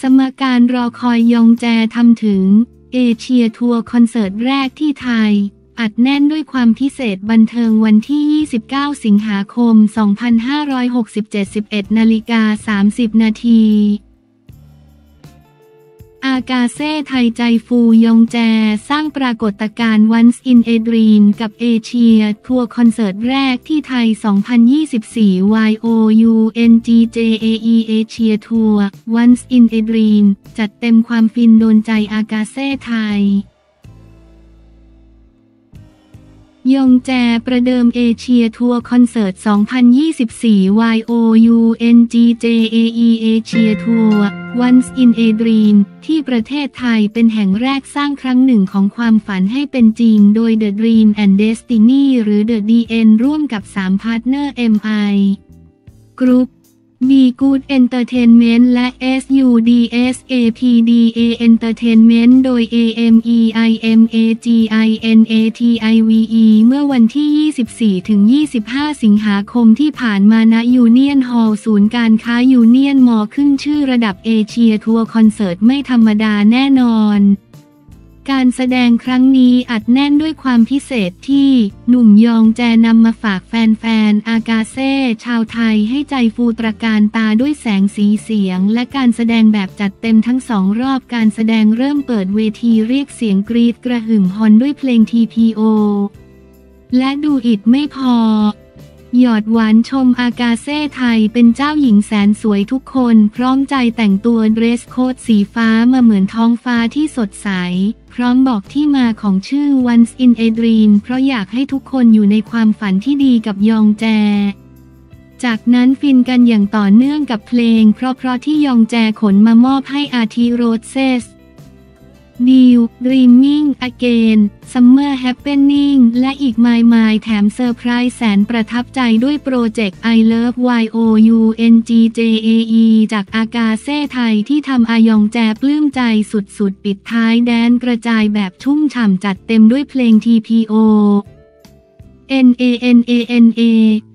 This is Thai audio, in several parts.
สมการรอคอยยองแจทำถึง เอเชียทัวร์คอนเสิร์ตแรกที่ไทย อัดแน่นด้วยความพิเศษบันเทิงวันที่ 29 สิงหาคม 2567 11นาฬิกา 30 นาที อากาเซ่ไทยใจฟูยองแจ สร้างปรากฏการณ์ Once in a Dream กับเอเชีย ทัวร์คอนเสิร์ตแรกที่ไทย 2024 YOUNGJAE ASIA TOUR Once in a Dream จัดเต็มความฟินโดนใจอากาเซ่ไทย ยองแจประเดิมเอเชียทัวร์คอนเสิร์ต 2024 YOUNGJAE ASIA TOUR Once in a Dream ที่ประเทศไทยเป็นแห่งแรกสร้างครั้งหนึ่งของความฝันให้เป็นจริง โดย The Dream and Destiny หรือ The DN ร่วมกับ 3 partner MI Group B Good Entertainment และ SUDSAPDA Entertainment โดย AMEIMAGINATIVE เมื่อวันที่ 24-25 สิงหาคมที่ผ่านมาณยูเนียนฮอลล์ศูนย์การค้ายูเนียนมอลล์ขึ้นชื่อระดับเอเชียทัวร์คอนเสิร์ตไม่ธรรมดาแน่นอน การแสดงครั้งนี้อัดแน่นด้วยความพิเศษที่หนุ่มยองแจนำมาฝากแฟนๆ อากาเซ่ชาวไทยให้ใจฟูตรการตาด้วยแสงสีเสียง และการแสดงแบบจัดเต็มทั้งสองรอบการแสดงเริ่มเปิดเวทีเรียกเสียงกรีดกระหึ่มฮอนด้วยเพลง TPO และดูอิดไม่พอ หยอดหวานชมอากาเซ่ไทยเป็นเจ้าหญิงแสนสวยทุกคน พร้อมใจแต่งตัวเดรสโค้ดสีฟ้ามาเหมือนท้องฟ้าที่สดใส พร้อมบอกที่มาของชื่อ Once in a Dream เพราะอยากให้ทุกคนอยู่ในความฝันที่ดีกับยองแจ จากนั้นฟินกันอย่างต่อเนื่องกับเพลง เพราะเพราะที่ยองแจขนมามอบให้อาทิ Roses Deal Dreaming Again Summer Happening และอีกมากมายแถมเซอร์ไพรส์แสนประทับใจด้วยโปรเจกต์ I Love Y O U N G J A E จากอากาเซ่ไทยที่ทำเอายองแจปลื้มใจสุดๆ ปิดท้ายแดนกระจายแบบชุ่มฉ่ำจัดเต็มด้วยเพลง TPO N A N A N A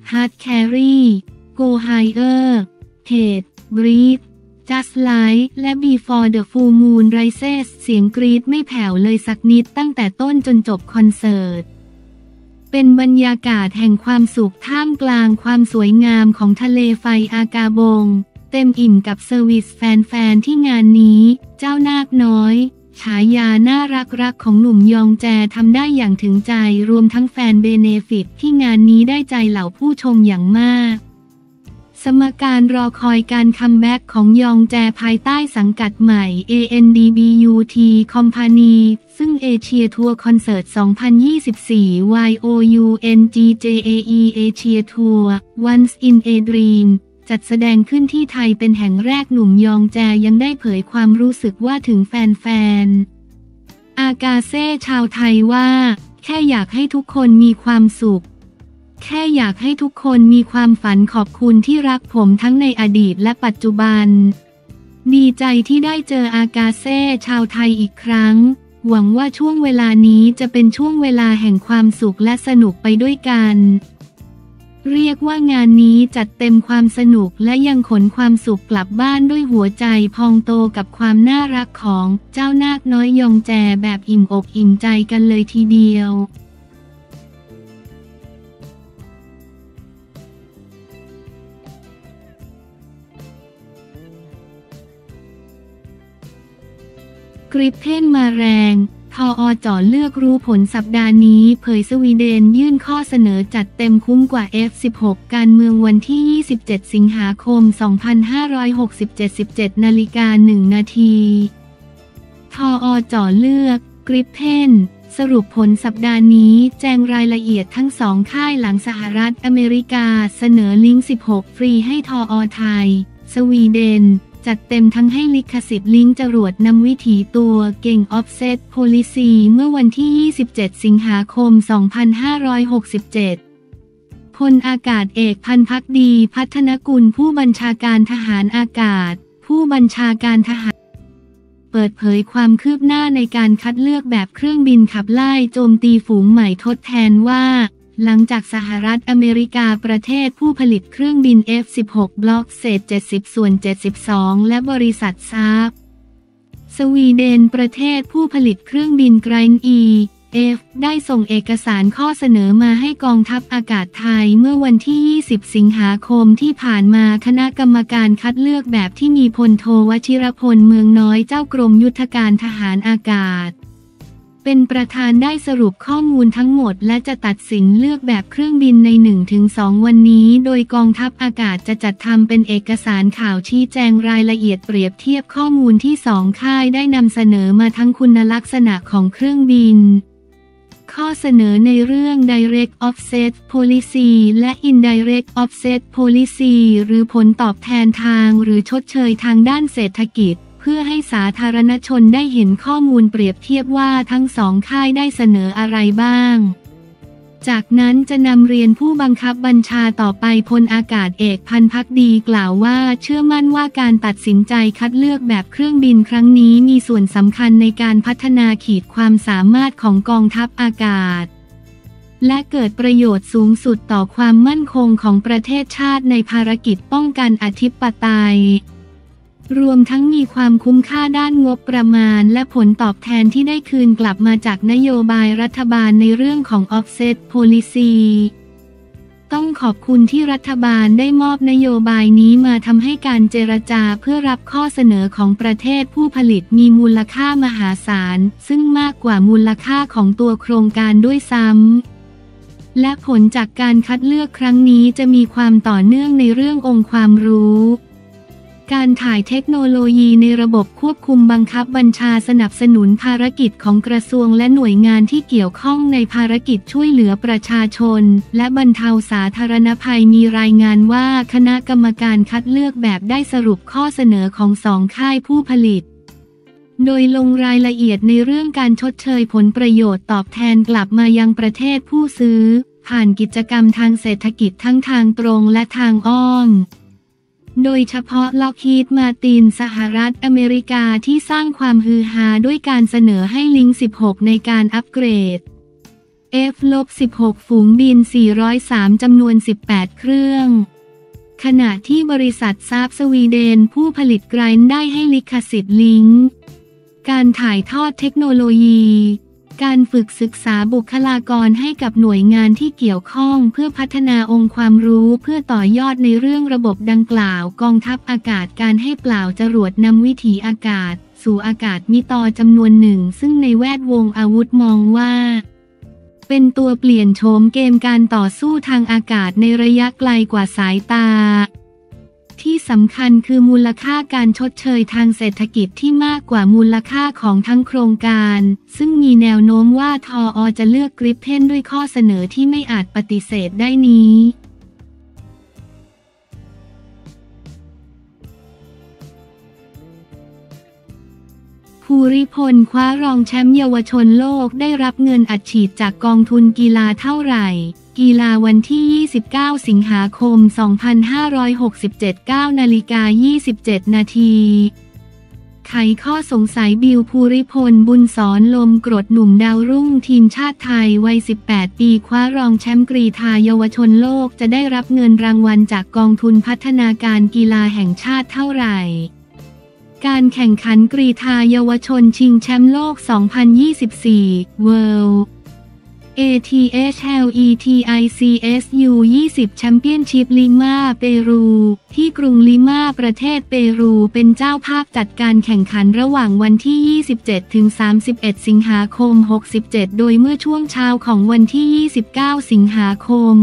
Hard Carry Go Higher Hate Breathe Just Like และ Before the Full Moon Rises เสียงกรีดไม่แผ่วเลยสักนิดตั้งแต่ต้นจนจบคอนเสิร์ต เป็นบรรยากาศแห่งความสุขท่ามกลางความสวยงามของทะเลไฟอากาบง เต็มอิ่มกับ service แฟน ๆ ที่งานนี้ เจ้านากน้อยฉายาน่ารักรักของหนุ่มยองแจทำได้อย่างถึงใจรวมทั้ง fan benefit ที่งานนี้ได้ใจเหล่าผู้ชมอย่างมาก สมการรอคอยการ comeback ของยองแจภายใต้สังกัดใหม่ ANDBUT Company ซึ่งเอเชียทัวร์คอนเสิร์ต 2024 YOUNGJAE ASIA TOUR Once in a Dream จัดแสดงขึ้นที่ไทยเป็นแห่งแรกหนุ่มยองแจยังได้เผยความรู้สึกว่าถึงแฟนๆ อากาเซ่ชาวไทยว่า แค่อยากให้ทุกคนมีความสุข แค่อยากให้ทุกคนมีความฝันขอบคุณที่รักผมทั้งในอดีตและปัจจุบัน ดีใจที่ได้เจออากาเซ่ชาวไทยอีกครั้ง หวังว่าช่วงเวลานี้จะเป็นช่วงเวลาแห่งความสุขและสนุกไปด้วยกัน เรียกว่างานนี้จัดเต็มความสนุกและยังขนความสุขกลับบ้านด้วยหัวใจพองโตกับความน่ารักของเจ้านาคน้อยยองแจแบบอิ่มอกอิ่มใจกันเลยทีเดียว ริปเพนมาแรง ทออจ่อเลือกรู้ผลสัปดาห์นี้ เผยสวีเดนยื่นข้อเสนอจัดเต็มคุ้มกว่า F16 การเมืองวันที่ 27 สิงหาคม 2567 17นาฬิกา1นาทีทออจ่อเลือกกริปเพนสรุปผลสัปดาห์นี้แจงรายละเอียดทั้งสองค่ายหลังสหรัฐอเมริกา เสนอลิงก์ 16 ฟรีให้ทออไทย สวีเดน จัดเต็มทั้งให้ลิขสิทธิ์ลิงก์จรวดนำวิถีตัวเก่ง Offset Policy เมื่อวันที่ 27 สิงหาคม 2567 พลอากาศเอกพันพักดีพัฒนกุลผู้บัญชาการทหารอากาศ ผู้บัญชาการทหาร เปิดเผยความคืบหน้าในการคัดเลือกแบบเครื่องบินขับไล่โจมตีฝูงใหม่ทดแทนว่า หลังจากสหรัฐอเมริกาประเทศผู้ผลิตเครื่องบิน F-16 บล็อกเศษ 70 ส่วน 72 และบริษัทซาบสวีเดนประเทศผู้ผลิตเครื่องบินไกรน์อีเอฟได้ส่งเอกสารข้อเสนอมาให้กองทัพอากาศไทยเมื่อวันที่ 20 สิงหาคมที่ผ่านมาคณะกรรมการคัดเลือกแบบที่มีพลโทวชิรพลเมืองน้อยเจ้ากรมยุทธการทหารอากาศ เป็นประธานได้สรุปข้อมูลทั้งหมด และจะตัดสินเลือกแบบเครื่องบินใน 1-2 วันนี้ โดยกองทัพอากาศจะจัดทำเป็นเอกสารข่าวชี้แจงรายละเอียดเปรียบเทียบข้อมูลที่สองค่ายได้นำเสนอมาทั้งคุณลักษณะของเครื่องบิน ข้อเสนอในเรื่อง direct offset policy และ indirect offset policy หรือผลตอบแทนทางหรือชดเชยทางด้านเศรษฐกิจ พื่อให้สาธารณชนได้เห็นข้อมูลเปรียบเทียบว่าทั้งสองค่ายได้เสนออะไรบ้าง จากนั้นจะนำเรียนผู้บังคับบัญชาต่อไปพลอากาศเอกพันพักดีกล่าวว่าเชื่อมั่นว่าการตัดสินใจคัดเลือกแบบเครื่องบินครั้งนี้มีส่วนสำคัญในการพัฒนาขีดความสามารถของกองทัพอากาศและเกิดประโยชน์สูงสุดต่อความมั่นคงของประเทศชาติในภารกิจป้องกันอธิปไตย รวมทั้งมีความคุ้มค่าด้านงบประมาณ และผลตอบแทนที่ได้คืนกลับมาจากนโยบายรัฐบาลในเรื่องของ offset policy ต้องขอบคุณที่รัฐบาลได้มอบนโยบายนี้มาทำให้การเจรจาเพื่อรับข้อเสนอของประเทศผู้ผลิตมีมูลค่ามหาศาล ซึ่งมากกว่ามูลค่าของตัวโครงการด้วยซ้ำและผลจากการคัดเลือกครั้งนี้จะมีความต่อเนื่องในเรื่ององค์ความรู้ การถ่ายเทคโนโลยีในระบบควบคุมบังคับบัญชาสนับสนุนภารกิจของกระทรวงและหน่วยงานที่เกี่ยวข้องในภารกิจช่วยเหลือประชาชน และบรรเทาสาธารณภัยมีรายงานว่าคณะกรรมการคัดเลือกแบบได้สรุปข้อเสนอของสองค่ายผู้ผลิต โดยลงรายละเอียดในเรื่องการชดเชยผลประโยชน์ตอบแทนกลับมายังประเทศผู้ซื้อ ผ่านกิจกรรมทางเศรษฐกิจทั้งทางตรงและทางอ้อม โดยเฉพาะล็อกฮีดมาตินสหรัฐอเมริกาที่สร้างความฮือฮาด้วยการเสนอให้ลิง 16 ในการอัปเกรด F-16 ฝูงบิน 403 จำนวน 18 เครื่อง ขณะที่บริษัทซาบสวีเดนผู้ผลิตไกรน์ได้ให้ลิขสิทธิ์ลิงก์การถ่ายทอดเทคโนโลยี การฝึกศึกษาบุคลากรให้กับหน่วยงานที่เกี่ยวข้องเพื่อพัฒนาองค์ความรู้เพื่อต่อยอดในเรื่องระบบดังกล่าว กองทัพอากาศการให้เปล่าจรวดนำวิถีอากาศ สู่อากาศมีต่อจำนวนหนึ่ง ซึ่งในแวดวงอาวุธมองว่า เป็นตัวเปลี่ยนโฉมเกมการต่อสู้ทางอากาศในระยะไกลกว่าสายตา ที่สำคัญคือมูลค่าการชดเชยทางเศรษฐกิจที่มากกว่ามูลค่าของทั้งโครงการ ซึ่งมีแนวโน้มว่าทออจะเลือกกริปเพนด้วยข้อเสนอที่ไม่อาจปฏิเสธได้นี้ภูริพลคว้ารองแชมป์เยาวชนโลกได้รับเงินอัดฉีดจากกองทุนกีฬาเท่าไหร่ กีฬาวันที่ 29 สิงหาคม 2567 9นาฬิกา 27 นาทีไขข้อสงสัยบิวภูริพล บุญสอนลมกรดหนุ่มดาวรุ่งทีมชาติไทย วัย 18 ปีคว้ารองแชมป์กรีธาเยาวชนโลกจะได้รับเงินรางวัลจากกองทุนพัฒนาการกีฬาแห่งชาติเท่าไหร่ การแข่งขันกรีธาเยาวชนชิงแชมป์โลก 2024 World ATHLETICSU 20 แชมเปี้ยนชิพลิมาเปรู ที่กรุงลิมาประเทศเปรูเป็นเจ้าภาพจัดการแข่งขันระหว่างวันที่ 27-31 สิงหาคม 67 โดยเมื่อช่วงเช้าของวันที่ 29 สิงหาคม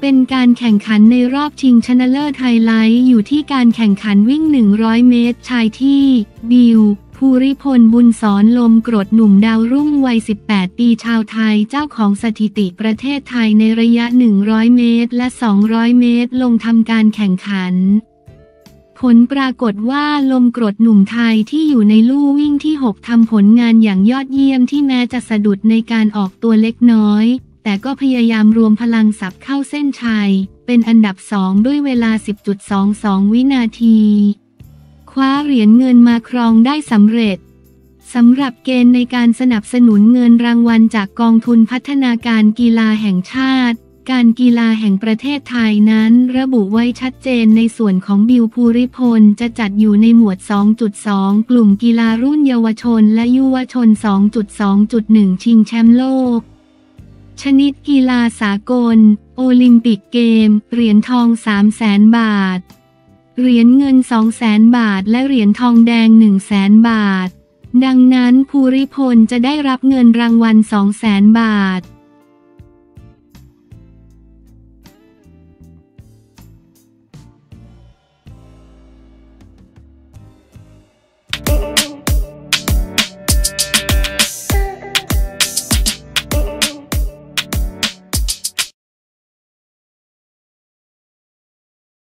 เป็นการแข่งขันในรอบชิงชนะเลิศไฮไลท์อยู่ที่การแข่งขันวิ่ง 100 เมตร ชายที่ บิว ภูริพลบุญสอนลมกรดหนุ่มดาวรุ่งวัย 18 ปีชาวไทยเจ้าของสถิติประเทศไทยในระยะ 100 เมตร และ 200 เมตร ลงทำการแข่งขัน ผลปรากฏว่าลมกรดหนุ่มไทยที่อยู่ในลู่วิ่งที่ 6ทำผลงานอย่างยอดเยี่ยมที่แม้จะสะดุดในการออกตัวเล็กน้อย แต่ก็พยายามรวมพลังสับเข้าเส้นชัย เป็นอันดับสองด้วยเวลา 10.22 วินาที คว้าเหรียญเงินมาครองได้สำเร็จสำหรับเกณฑ์ในการสนับสนุนเงินรางวัลจากกองทุนพัฒนาการกีฬาแห่งชาติ การกีฬาแห่งประเทศไทยนั้นระบุไว้ชัดเจนในส่วนของบิวภูริพลจะจัดอยู่ในหมวด 2.2 กลุ่มกีฬารุ่นเยาวชนและยุวชน 2.2.1 ชิงแชมป์โลก ชนิดกีฬาสากล โอลิมปิกเกม เหรียญทอง 3 0 0แสนบาท เหรียญเงิน 2 0 0แสนบาท และเหรียญทองแดง 1 0 0 0 0แสนบาท ดังนั้นภูริพลจะได้รับเงินรางวัล 2 0 0แสนบาท